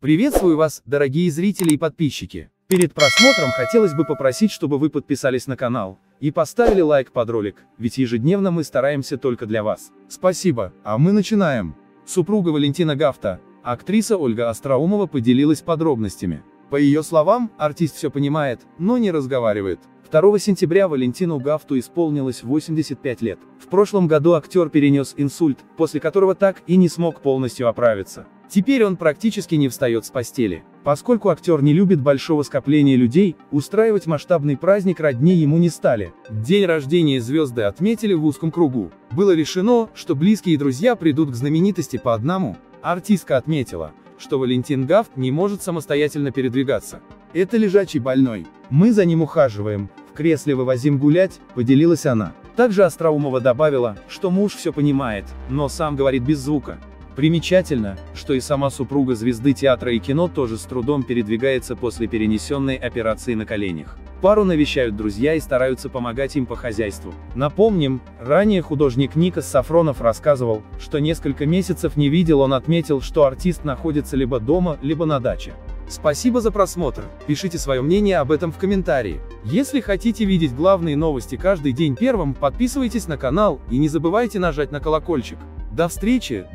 Приветствую вас, дорогие зрители и подписчики. Перед просмотром хотелось бы попросить, чтобы вы подписались на канал и поставили лайк под ролик, ведь ежедневно мы стараемся только для вас. Спасибо, а мы начинаем. Супруга Валентина Гафта, актриса Ольга Остроумова поделилась подробностями. По ее словам, артист все понимает, но не разговаривает. 2 сентября Валентину Гафту исполнилось 85 лет. В прошлом году актер перенес инсульт, после которого так и не смог полностью оправиться. Теперь он практически не встает с постели. Поскольку актер не любит большого скопления людей, устраивать масштабный праздник родни ему не стали. День рождения звезды отметили в узком кругу. Было решено, что близкие друзья придут к знаменитости по одному. Артистка отметила, что Валентин Гафт не может самостоятельно передвигаться. Это лежачий больной. Мы за ним ухаживаем, кресле вывозим гулять, поделилась она. Также Остроумова добавила, что муж все понимает, но сам говорит без звука. Примечательно, что и сама супруга звезды театра и кино тоже с трудом передвигается после перенесенной операции на коленях. Пару навещают друзья и стараются помогать им по хозяйству. Напомним, ранее художник Никас Сафронов рассказывал, что несколько месяцев не видел он отметил, что артист находится либо дома, либо на даче. Спасибо за просмотр, пишите свое мнение об этом в комментарии. Если хотите видеть главные новости каждый день первым, подписывайтесь на канал и не забывайте нажать на колокольчик. До встречи!